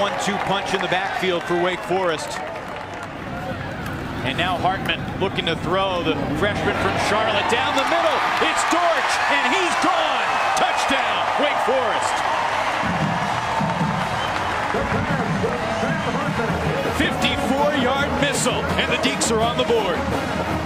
one-two punch in the backfield for Wake Forest. And now Hartman looking to throw the freshman from Charlotte down the middle. It's Dortch, and he's gone. Touchdown, Wake Forest. 54-yard missile, and the Deacs are on the board.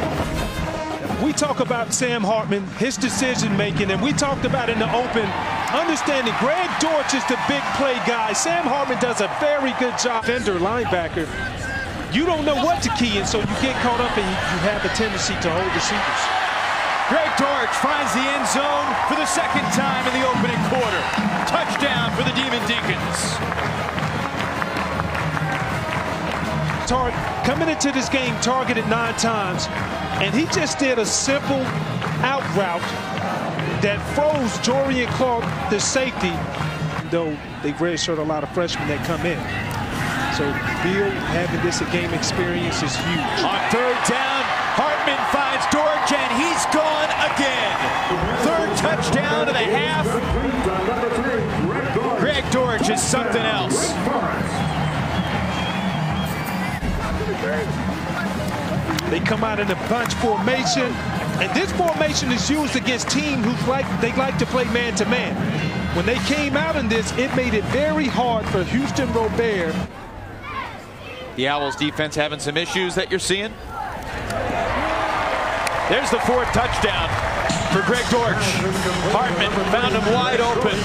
We talk about Sam Hartman, his decision making, and we talked about in the open, understanding Greg Dortch is the big play guy. Sam Hartman does a very good job. Fender linebacker, you don't know what to key in, so you get caught up and you have a tendency to hold receivers. Greg Dortch finds the end zone for the second time in the opening quarter. Tar coming into this game targeted nine times, and he just did a simple out route that froze Jorian Clark, the safety, though they've registered a lot of freshmen that come in. So Bill having this a game experience is huge. On third down, Hartman finds Dortch, and he's gone again. Third touchdown of the half. Greg Dortch is something else. They come out in a bunch formation, and this formation is used against teams who like they like to play man-to-man. -man. When they came out in this, it made it very hard for Houston Roberts. The Owls defense having some issues that you're seeing. There's the fourth touchdown for Greg Dortch. Hartman found him wide open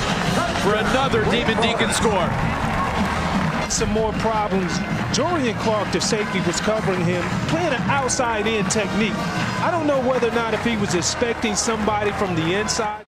for another Demon Deacon score. Some more problems. Jorian Clark, the safety, was covering him, playing an outside-in technique. I don't know whether or not if he was expecting somebody from the inside.